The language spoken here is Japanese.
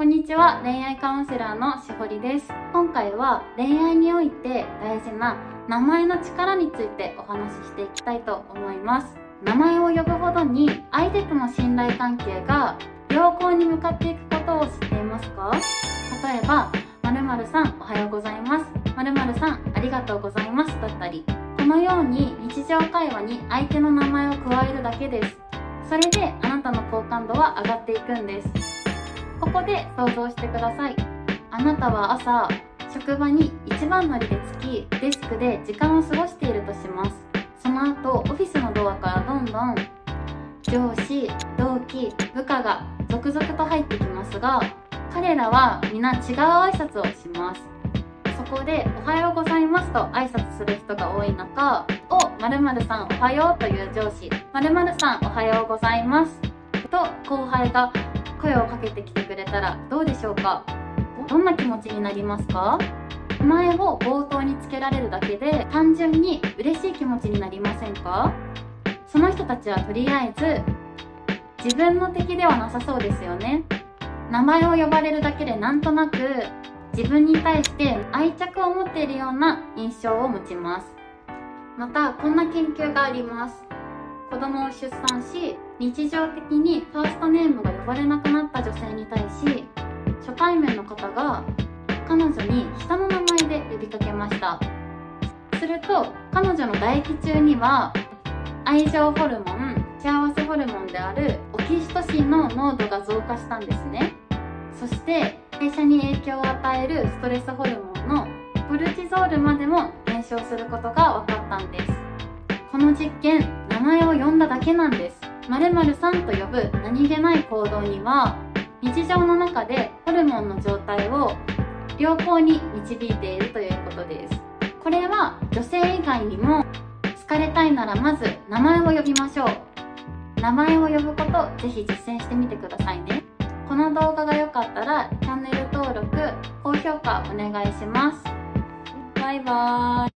こんにちは恋愛カウンセラーのしほりです。今回は恋愛において大事な名前の力についてお話ししていきたいと思います。名前を呼ぶほどに相手との信頼関係が良好に向かっていくことを知っていますか？例えば〇〇さんおはようございます。〇〇さんありがとうございます。だったりこのように日常会話に相手の名前を加えるだけです。それであなたの好感度は上がっていくんです。ここで想像してください。あなたは朝職場に一番乗りで着きデスクで時間を過ごしているとします。その後オフィスのドアからどんどん上司同期部下が続々と入ってきますが彼らは皆違う挨拶をします。そこで「おはようございます」と挨拶する人が多い中「お〇〇さんおはよう」という上司「〇〇さんおはようございます」と後輩が声をかけてきてくれたらどうでしょうか？どんな気持ちになりますか？名前を冒頭につけられるだけで単純に嬉しい気持ちになりませんか？その人たちはとりあえず自分の敵ではなさそうですよね。名前を呼ばれるだけでなんとなく自分に対して愛着を持っているような印象を持ちます。またこんな研究があります。子供を出産し日常的にファーストネームが呼ばれなくなった女性に対し初対面の方が彼女に下の名前で呼びかけました。すると彼女の唾液中には愛情ホルモン幸せホルモンであるオキシトシンの濃度が増加したんですね。そして代謝に影響を与えるストレスホルモンのコルチゾールまでも減少することが分かったんです。の実験名前を呼んだだけなんです。〇〇さんと呼ぶ何気ない行動には日常の中でホルモンの状態を良好に導いているということです。これは女性以外にも好かれたいならまず名前を呼びましょう。名前を呼ぶことぜひ実践してみてくださいね。この動画が良かったらチャンネル登録高評価お願いします。バイバーイ。